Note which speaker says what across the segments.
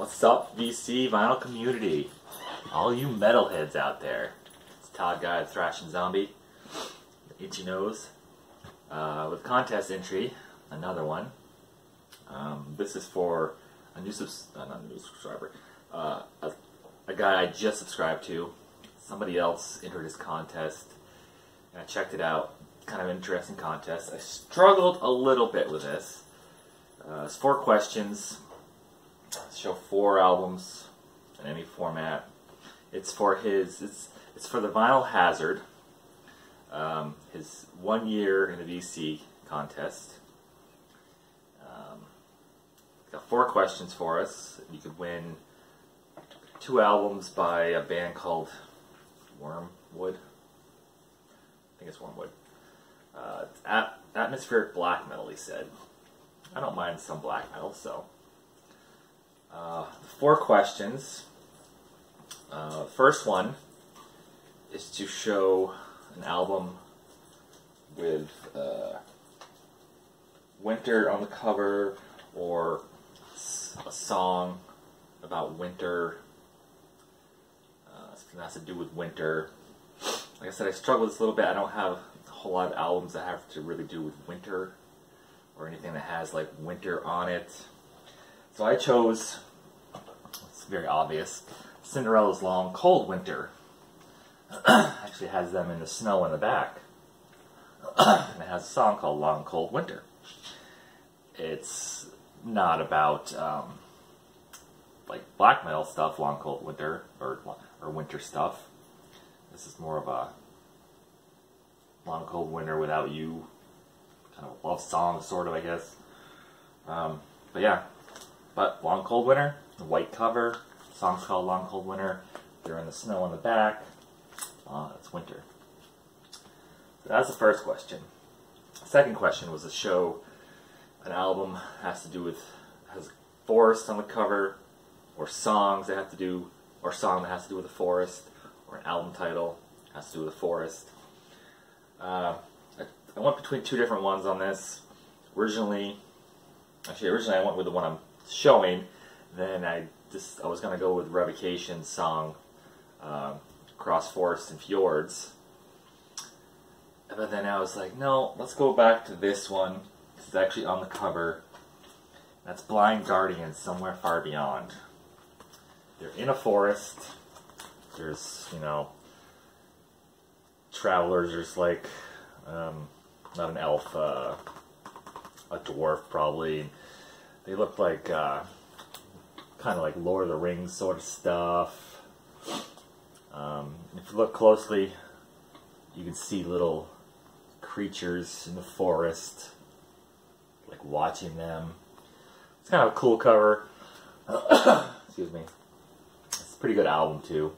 Speaker 1: What's up, VC vinyl community? All you metalheads out there. It's Todd Guy, Thrashing Zombie, Itchy Nose, uh, with contest entry, another one. Um, this is for a new, subs- uh, not a new subscriber, uh, a, a guy I just subscribed to. Somebody else entered his contest, and I checked it out. Kind of interesting contest. I struggled a little bit with this. Uh, it's four questions. Show four albums in any format. It's for his. It's it's for the Vinyl Hazard. Um, his one year in the VC contest. Um, got four questions for us. You could win two albums by a band called Wormwood. I think it's Wormwood. Uh, it's at, atmospheric black metal, he said. I don't mind some black metal, so. Uh, four questions. Uh, first one is to show an album with uh, winter on the cover or a song about winter. Uh, something that has to do with winter. Like I said, I struggle with this a little bit. I don't have a whole lot of albums that have to really do with winter or anything that has like winter on it. So I chose, very obvious, Cinderella's Long Cold Winter. Actually has them in the snow in the back. and it has a song called Long Cold Winter. It's not about um, like black metal stuff, Long Cold Winter, or, or winter stuff. This is more of a Long Cold Winter Without You kind of love song, sort of, I guess. Um, but yeah, but Long Cold Winter, the white cover, song's called Long Cold Winter. They're in the snow on the back. Uh, it's winter. So that's the first question. Second question was a show an album has to do with has forest on the cover, or songs that have to do, or song that has to do with a forest, or an album title has to do with a forest. Uh, I, I went between two different ones on this. Originally, actually, originally I went with the one I'm showing. Then I just I was gonna go with Revocation song, um, Cross Forests and Fjords. But then I was like, no, let's go back to this one. It's actually on the cover. That's Blind Guardian, Somewhere Far Beyond. They're in a forest. There's, you know, travelers. There's like, um, not an elf, uh, a dwarf probably. They look like, uh, kind of like Lord of the Rings sort of stuff. Um, if you look closely, you can see little creatures in the forest, like watching them. It's kind of a cool cover. Excuse me. It's a pretty good album too.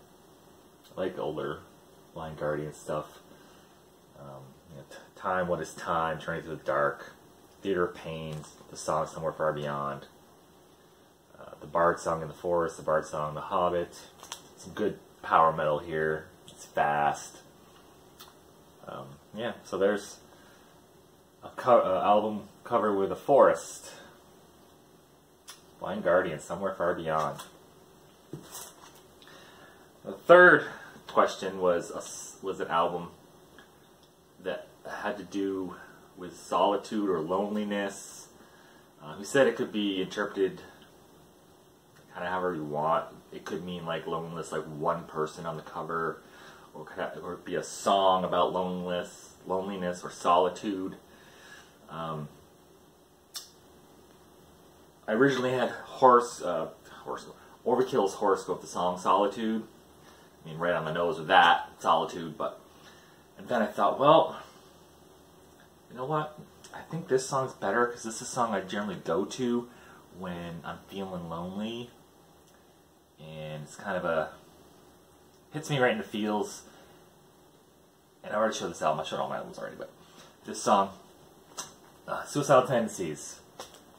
Speaker 1: I like older Blind Guardian stuff. Um, you know, time, what is time? Journey through the dark. Theater of Pains. The song somewhere far beyond. The Bard song in the forest. The Bard song in the Hobbit. Some good power metal here. It's fast. Um, yeah, so there's a co- uh, album cover with a forest. Blind Guardian, somewhere far beyond. The third question was a was an album that had to do with solitude or loneliness. Uh, he said it could be interpreted kind of however you want. It could mean like loneliness, like one person on the cover, or could have, or be a song about loneliness, loneliness or solitude. Um, I originally had horse, uh, horse, Overkill's Horrorscope, the song Solitude. I mean, right on the nose with that, Solitude, but, and then I thought, well, you know what? I think this song's better because this is a song I generally go to when I'm feeling lonely. And it's kind of a, hits me right in the feels. And I already showed this album, I showed all my albums already, but this song, uh, Suicidal Tendencies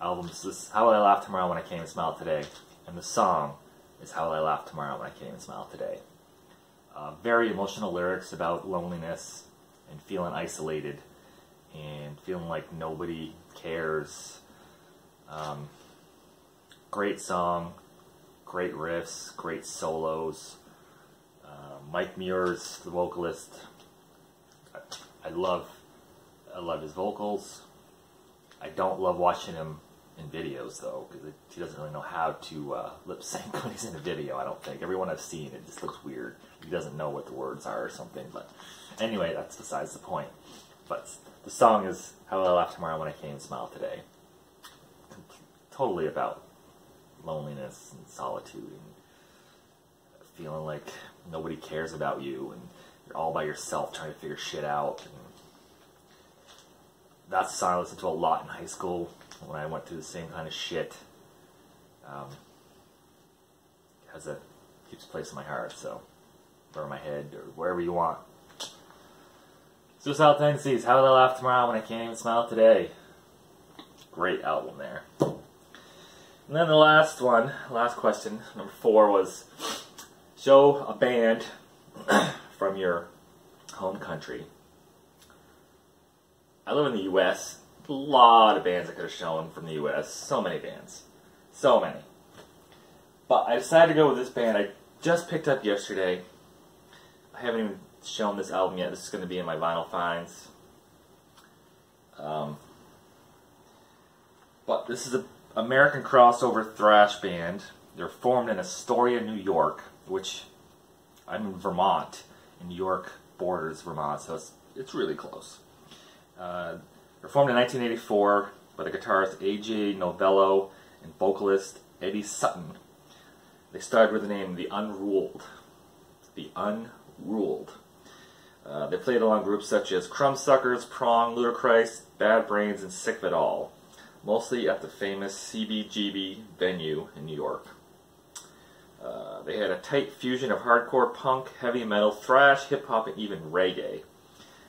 Speaker 1: albums. This is How Will I Laugh Tomorrow When I Can't Even Smile Today. And the song is How Will I Laugh Tomorrow When I Can't Even Smile Today. Uh, very emotional lyrics about loneliness and feeling isolated and feeling like nobody cares. Um, great song. Great riffs, great solos. Uh, Mike Muir's the vocalist. I, I love, I love his vocals. I don't love watching him in videos though, because he doesn't really know how to uh, lip sync when he's in a video. I don't think everyone I've seen it just looks weird. He doesn't know what the words are or something. But anyway, that's besides the point. But the song is "How I Laugh Tomorrow When I Came Smile Today." Totally about loneliness and solitude and feeling like nobody cares about you and you're all by yourself trying to figure shit out. And that's song I listened to a lot in high school when I went through the same kind of shit. Um, has a keeps a place in my heart, so or my head or wherever you want. Suicidal Tendencies, How Will I Laugh Tomorrow When I Can't Even Smile Today? Great album there. And then the last one, last question, number four was show a band from your home country. I live in the U.S. A lot of bands I could have shown from the U.S. So many bands. So many. But I decided to go with this band I just picked up yesterday. I haven't even shown this album yet. This is going to be in my vinyl finds. Um, but this is an American crossover thrash band. They're formed in Astoria, New York, which I'm in Vermont. And New York borders Vermont, so it's, it's really close. Uh, they're formed in 1984 by the guitarist A.J. Novello and vocalist Eddie Sutton. They started with the name The Unruled. The Unruled. Uh, they played along groups such as Crumbsuckers, Prong, Ludichrist, Bad Brains, and Sick of It All, mostly at the famous CBGB venue in New York. Uh, they had a tight fusion of hardcore punk, heavy metal, thrash, hip hop, and even reggae.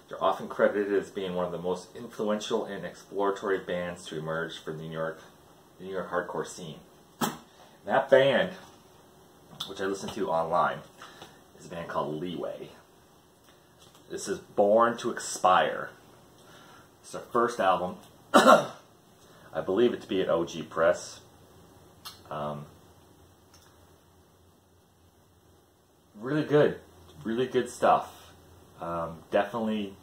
Speaker 1: They're often credited as being one of the most influential and exploratory bands to emerge from the New York, the New York hardcore scene. And that band, which I listened to online, is a band called Leeway. This is Born to Expire. It's their first album. I believe it to be an OG press. Um, really good, really good stuff. Um, definitely,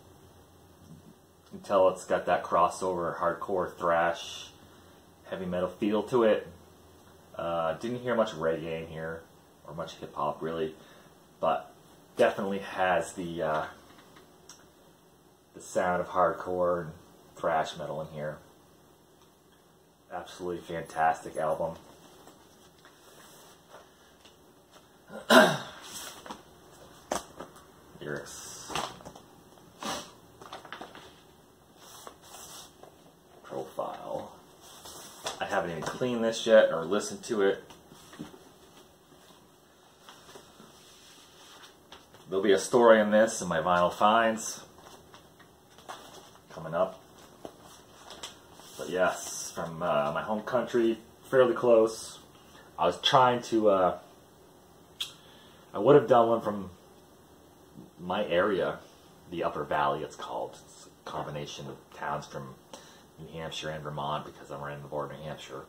Speaker 1: tell it's got that crossover hardcore thrash, heavy metal feel to it. Uh, didn't hear much reggae in here or much hip hop really, but definitely has the uh, the sound of hardcore and thrash metal in here. Absolutely fantastic album. Lyrics. Profile. I haven't even cleaned this yet or listened to it. There'll be a story in this and my vinyl finds coming up. But yes, from uh, my home country, fairly close. I was trying to, uh, I would have done one from my area, the Upper Valley, it's called. It's a combination of towns from New Hampshire and Vermont because I'm right in the border of New Hampshire.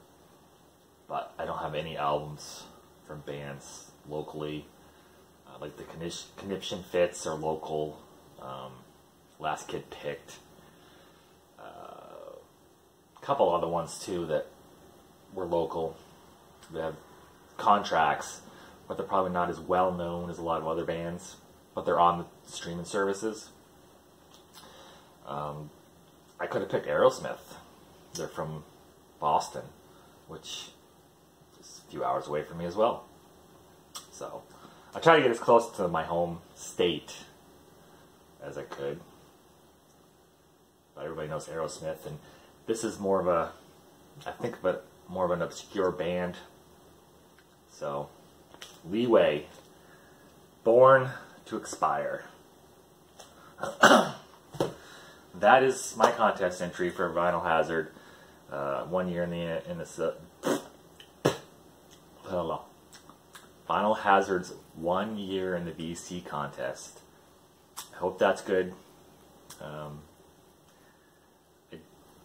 Speaker 1: But I don't have any albums from bands locally. Uh, like the Conniption Fits are local. Um, Last Kid Picked. Couple other ones too that were local. that have contracts, but they're probably not as well known as a lot of other bands but they're on the streaming services. Um, I could have picked Aerosmith. They're from Boston, which is a few hours away from me as well. So I try to get as close to my home state as I could. But everybody knows Aerosmith, and this is more of a, I think of it more of an obscure band. So, Leeway, born to expire. that is my contest entry for Vinyl Hazard. Uh, one year in the in the uh, Vinyl Hazard's one year in the VC contest. I hope that's good. Um,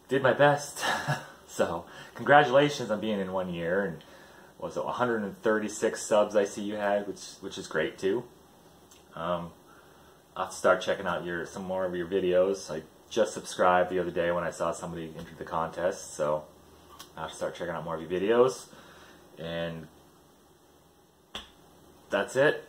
Speaker 1: did my best. so congratulations on being in one year and was it 136 subs I see you had, which which is great too. Um, I'll have to start checking out your some more of your videos. I just subscribed the other day when I saw somebody enter the contest, so I'll have to start checking out more of your videos. And that's it.